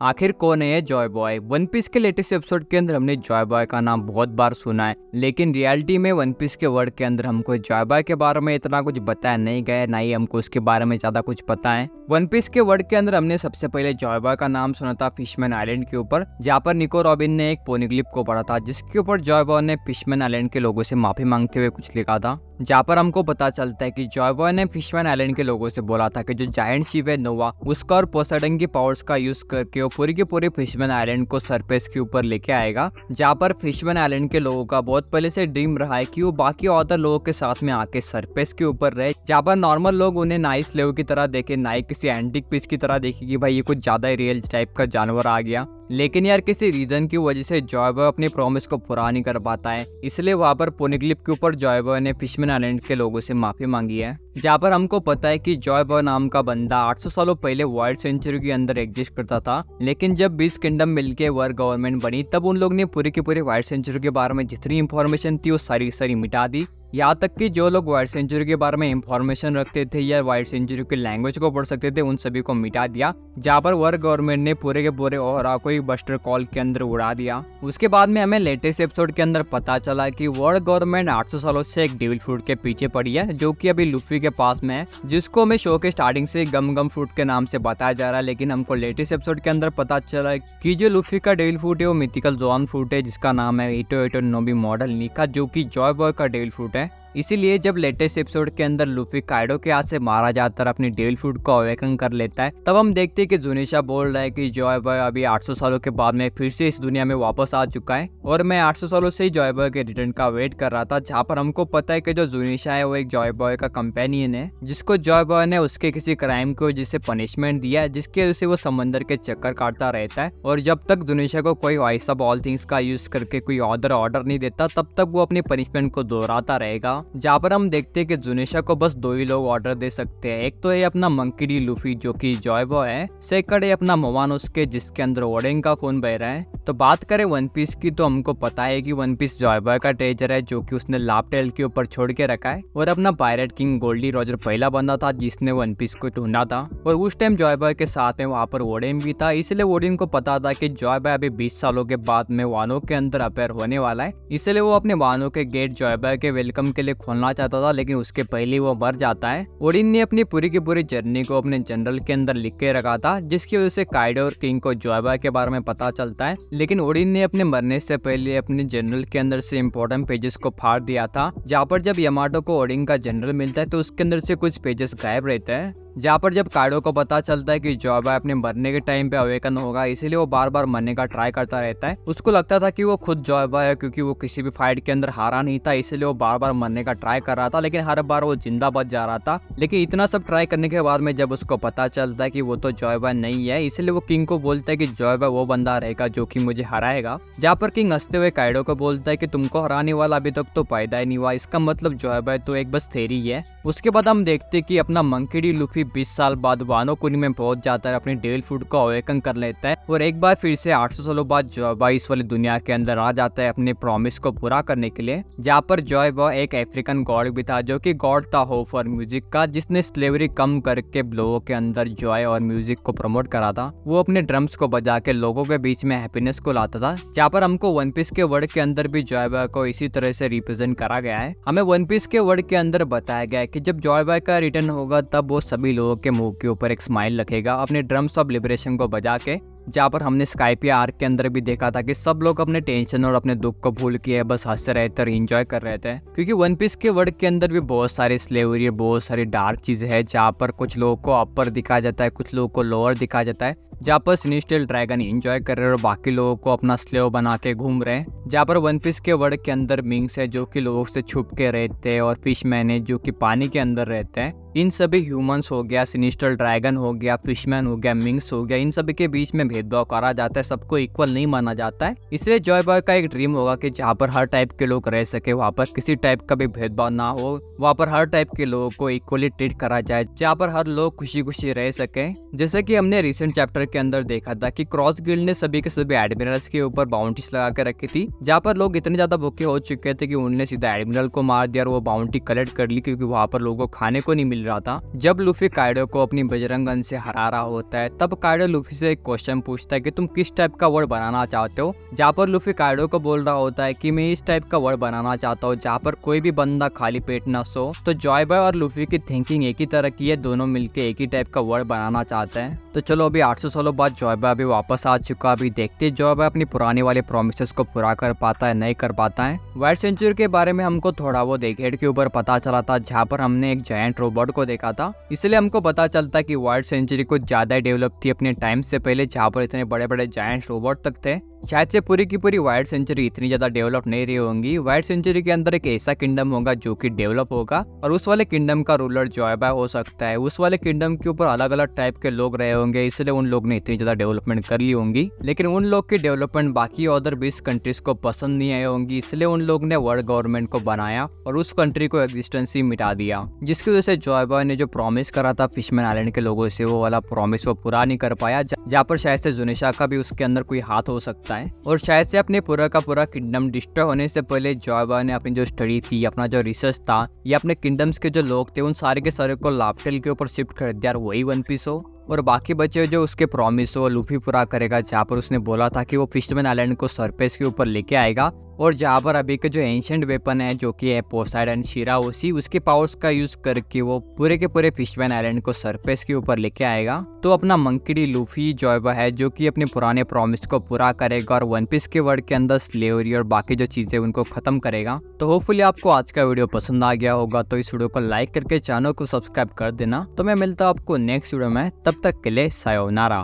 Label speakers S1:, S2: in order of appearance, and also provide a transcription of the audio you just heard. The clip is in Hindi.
S1: आखिर कौन है जॉय बॉय वन पीस के लेटेस्ट एपिसोड के अंदर हमने जॉय बॉय का नाम बहुत बार सुना है, लेकिन रियलिटी में वन पीस के वर्ड के अंदर हमको जॉय बॉय के बारे में इतना कुछ बताया नहीं गया, ना ही हमको उसके बारे में ज़्यादा कुछ पता है। वन पीस के वर्ड के अंदर हमने सबसे पहले जॉय बॉय का नाम सुना था फिशमैन आइलैंड के ऊपर, जहाँ पर निको रॉबिन ने एक पोनिग्लिप को पढ़ा था, जिसके ऊपर जॉय बॉय ने फिशमैन आइलैंड के लोगों से माफ़ी मांगते हुए कुछ लिखा था, जहाँ पर हमको पता चलता है कि जॉय बॉय ने फिशमैन आइलैंड के लोगों से बोला था कि जो जायंट शिप है नोवा उसका और पोसाडन की पावर्स का यूज़ करके वो पूरी के पूरे फिशमैन आइलैंड को सरफेस के ऊपर लेके आएगा, जहाँ पर फिशमैन आइलैंड के लोगों का बहुत पहले से ड्रीम रहा है कि वो बाकी और लोगों के साथ में आके सरफेस के ऊपर रहे, जहाँ पर नॉर्मल लोग उन्हें नाइस लेव की तरह देखे नाई किसी एंटिक पीस की तरह देखे कि भाई ये कुछ ज़्यादा ही रियल टाइप का जानवर आ गया। लेकिन यार किसी रीजन की वजह से जॉयबॉय अपने प्रॉमिस को पूरा नहीं कर पाता है, इसलिए वहाँ पर पोनिग्लिप के ऊपर जॉयबॉय ने फिशमैन आइलैंड के लोगों से माफ़ी मांगी है। जहाँ पर हमको पता है कि जॉयबॉय नाम का बंदा 800 सालों पहले वर्ल्ड सेंचुरी के अंदर एग्जिस्ट करता था, लेकिन जब बीस किंगडम मिलके वर्ल्ड गवर्नमेंट बनी, तब उन लोग ने पूरी की पूरी वर्ल्ड सेंचुरी के बारे में जितनी इन्फॉर्मेशन थी, वो सारी सारी मिटा दी। यहाँ तक कि जो लोग वाइल्ड सेंचुरी के बारे में इंफॉर्मेशन रखते थे या वाइल्ड सेंचुरी की लैंग्वेज को पढ़ सकते थे, उन सभी को मिटा दिया, जहाँ पर वर्ल्ड गवर्नमेंट ने पूरे के पूरे और को बस्टर कॉल के अंदर उड़ा दिया। उसके बाद में हमें लेटेस्ट एपिसोड के अंदर पता चला कि वर्ल्ड गवर्नमेंट 800 सालों से एक डेविल फ्रूट के पीछे पड़ी है, जो कि अभी लुफी के पास में है, जिसको हमें शो के स्टार्टिंग से गम गम फ्रूट के नाम से बताया जा रहा है, लेकिन हमको लेटेस्ट एपिसोड के अंदर पता चला कि जो लुफी का डेविल फ्रूट है, वो मिथिकल जोन फ्रूट है, जिसका नाम है एटो एटो नोबी मॉडल निका जो की जॉय बॉय का डेविल फ्रूट है। इसीलिए जब लेटेस्ट एपिसोड के अंदर लुफी काइडो के हाथ से मारा जाता है अपनी डेविल फ़ूड को अवेकन कर लेता है, तब हम देखते हैं कि जुनिशा बोल रहा है कि जॉय बॉय अभी 800 सालों के बाद में फिर से इस दुनिया में वापस आ चुका है। और मैं 800 सालों से ही जॉय बॉय के रिटर्न का वेट कर रहा था, जहाँ पर हमको पता है कि जो जुनिशा है वो एक जॉय बॉय का कंपेनियन है, जिसको जॉय बॉय ने उसके किसी क्राइम को, जिसे पनिशमेंट दिया है, जिसके से वो समंदर के चक्कर काटता रहता है। और जब तक जुनिशा को कोई वाइस ऑफ़ ऑल थिंग्स का यूज़ करके कोई ऑर्डर ऑर्डर नहीं देता, तब तक वो अपनी पनिशमेंट को दोहराता रहेगा। जहाँ पर हम देखते हैं कि जुनेशा को बस दो ही लोग ऑर्डर दे सकते हैं। एक तो है अपना मंकी डी लुफी, जो कि जॉय बॉय है। सेकंड है अपना मोवान उसके, जिसके अंदर ओडेंग का खून बह रहा है। तो बात करें वन पीस की तो हमको पता है कि वन पीस जॉय बॉय का ट्रेजर है, जो कि उसने लापटेल के ऊपर छोड़ के रखा है। और अपना पायरेट किंग गोल्डी रॉजर पहला बंदा था, जिसने वन पीस को ढूंढा था। और उस टाइम जॉय बॉय के साथ में वहाँ पर ओडेन भी था। इसलिए ओडेन को पता था कि जॉय बॉय अभी बीस सालों के बाद में वानों के अंदर अपेयर होने वाला है। इसलिए वो अपने वानों के गेट जॉय बॉय के वेलकम के लिए खोलना चाहता था, लेकिन उसके पहले वो मर जाता है। ओडिन ने अपनी पूरी की पूरी जर्नी को अपने जनरल के अंदर लिख के रखा था, जिसकी वजह से काइडो और किंग को जोबा के बारे में पता चलता है। लेकिन ओडिन ने अपने मरने से पहले अपने जनरल के अंदर से इम्पोर्टेंट पेजेस को फाड़ दिया था, जहाँ पर जब यमाटो को ओडिन का जनरल मिलता है तो उसके अंदर से कुछ पेजेस गायब रहते हैं। जहाँ पर जब काइडो को पता चलता है कि जॉबा अपने मरने के टाइम पे अवेकन होगा, इसीलिए वो बार बार मरने का ट्राई करता रहता है। उसको लगता था कि वो खुद जॉबा है, क्योंकि वो किसी भी फाइट के अंदर हारा नहीं था, इसीलिए वो बार बार मरने का ट्राई कर रहा था, लेकिन हर बार वो ज़िंदा बच जा रहा था। लेकिन इतना सब ट्राई करने के बाद में जब उसको पता चलता है कि वो तो जॉयबा नहीं है, इसलिए वो किंग को बोलता है कि जॉयबा वो बंदा रहेगा जो कि मुझे हराएगा। जहाँ पर किंग हँसते हुए काइडो को बोलता है कि तुमको हराने वाला अभी तक तो पैदा ही नहीं हुआ, इसका मतलब जॉयबा तो एक बस थेरी है उसके बाद हम देखते कि अपना मंकीडी लुफी बीस साल बाद वानो कुनी में पहुँच जाता है, अपनी डेल फ़ूड को अवेकन कर लेता है और एक बार फिर से 800 सालों बाद जॉयबॉय इस वाली दुनिया के अंदर आ जाता है अपने प्रॉमिस को पूरा करने के लिए। जहाँ पर जॉय बॉय एक अफ्रीकन गॉड भी था, जो कि गॉड था हो फॉर म्यूज़िक का, जिसने स्लेवरी कम करके लोगों के अंदर जॉय और म्यूज़िक को प्रमोट करा था। वो अपने ड्रम्स को बजा के लोगों के बीच में हैप्पीनेस को लाता था, जहाँ पर हमको वन पीस के वर्ड के अंदर भी जॉय बॉय को इसी तरह से रिप्रेजेंट करा गया है। हमें वन पीस के वर्ड के अंदर बताया गया है कि जब जॉय बॉय का रिटर्न होगा, तब वो सभी लोगों के मुँह के ऊपर एक स्माइल रखेगा, अपने ड्रम्स ऑफ़ लिबरेशन को बजा के जहाँ पर हमने स्काइपी आर्क के अंदर भी देखा था कि सब लोग अपने टेंशन और अपने दुख को भूल के बस हँसते रहते और इंजॉय कर रहे थे। क्योंकि वन पीस के वर्ड के अंदर भी बहुत सारी स्लेवरी बहुत सारी डार्क चीज़ें है, जहाँ पर कुछ लोगों को अपर दिखाया जाता है, कुछ लोगों को लोअर दिखाया जाता है, जहाँ पर सिनिस्टल ड्रैगन एंजॉय कर रहे और बाकी लोगों को अपना स्लेव बना के घूम रहे हैं। जहाँ पर वन पीस के वर्ड के अंदर मिंग्स है, जो कि लोगों से छुप के रहते हैं और फ़िश मैन है, जो कि पानी के अंदर रहते हैं। इन सभी ह्यूमंस हो गया सिनिस्टल ड्रैगन हो गया फिशमैन हो गया मिंग्स हो गया, इन सभी के बीच में भेदभाव करा जाता है, सबको इक्वल नहीं माना जाता है। इसलिए जॉय बॉय का एक ड्रीम होगा कि जहाँ पर हर टाइप के लोग रह सके, वहाँ पर किसी टाइप का भी भेदभाव ना हो, वहाँ पर हर टाइप के लोगों को इक्वली ट्रीट करा जाए, जहाँ पर हर लोग खुशी खुशी रह सके। जैसे की हमने रिसेंट चैप्टर के अंदर देखा था की क्रॉस गिल्ड ने सभी के सभी एडमिरल्स के ऊपर बाउंड्रीज लगा के रखी थी, जहाँ पर लोग इतने ज़्यादा भूखे हो चुके थे की उन्होंने सीधा एडमिरल को मार दिया और वो बाउंड्री कलेक्ट कर ली, क्योंकि वहाँ पर लोगों को खाने को नहीं मिल रहा था। जब लूफी काइडो को अपनी बजरंग गन से हरा रहा होता है, तब कायडो लूफी से एक क्वेश्चन पूछता है कि तुम किस टाइप का वर्ड बनाना चाहते हो? जहाँ पर लूफी काइडो को बोल रहा होता है कि मैं इस टाइप का वर्ड बनाना चाहता हूँ, जहाँ पर कोई भी बंदा खाली पेट न सो। तो जॉय बॉय और लूफी की थिंकिंग एक ही तरह की है, दोनों मिलके एक ही टाइप का वर्ड बनाना चाहते हैं। तो चलो, अभी 800 सालों बाद जॉय बॉय अभी वापस आ चुका अभी देखते जॉय बॉय अपनी पुराने वाले प्रोमिस को पूरा कर पाता है, नहीं कर पाता है। वाइट सेंचुरी के बारे में हमको थोड़ा वो देखेड के ऊपर पता चला था, जहाँ पर हमने एक जायंट रोबोट को देखा था। इसलिए हमको पता चलता कि वाइट सेंचुरी कुछ ज़्यादा डेवलप थी अपने टाइम से पहले, जहाँ पर इतने बड़े बड़े जायंट रोबोट तक थे। शायद से पूरी की पूरी वाइट सेंचुरी इतनी ज़्यादा डेवलप नहीं रही होंगी। वाइट सेंचुरी के अंदर एक ऐसा किंगडम होगा जो कि डेवलप होगा और उस वाले किंगडम का रूलर जॉयबा हो सकता है। उस वाले किंगडम के ऊपर अलग अलग टाइप के लोग रहे होंगे, इसलिए उन लोग ने इतनी ज़्यादा डेवलपमेंट कर ली होंगी। लेकिन उन लोग की डेवलपमेंट बाकी अदर बीस कंट्रीज़ को पसंद नहीं आई होंगी, इसलिए उन लोग ने वर्ल्ड गवर्नमेंट को बनाया और उस कंट्री को एग्जिस्टेंस ही मिटा दिया। जिसकी वजह से जॉयबॉय ने जो प्रॉमिस करा था फिशमैन आइलैंड के लोगों से, वो वाला प्रॉमिस वो पूरा नहीं कर पाया। जहाँ पर शायद से जुनेशा का भी उसके अंदर कोई हाथ हो सकता है और शायद से अपने पूरा का पूरा किंगडम डिस्ट्रॉय होने से पहले जॉयबा ने अपनी जो स्टडी थी, अपना जो रिसर्च था, या अपने किंगडम्स के जो लोग थे, उन सारे के सारे को लापटेल के ऊपर शिफ्ट कर दिया और वही वन पीस हो। और बाकी बचे जो उसके प्रॉमिस वो लूफी पूरा करेगा, जहाँ पर उसने बोला था कि वो फिशमैन आइलैंड को सरफेस के ऊपर लेके आएगा और जहाँ पर अभी के जो एंशंट वेपन है, जो कि है पोसाइड एंड शीरा उसी, उसके पावर्स का यूज़ करके वो पूरे के पूरे फिशमैन आइलैंड को सरफेस के ऊपर लेके आएगा। तो अपना मंकीडी लूफी जॉयबा है, जो कि अपने पुराने प्रॉमिस को पूरा करेगा और वन पीस के वर्ड के अंदर स्लेवरी और बाकी जो चीज़ें उनको खत्म करेगा। तो होपफुली आपको आज का वीडियो पसंद आ गया होगा तो इस वीडियो को लाइक करके चैनल को सब्सक्राइब कर देना। तो मैं मिलता हूँ आपको नेक्स्ट वीडियो में, तब तक के लिए सयोनारा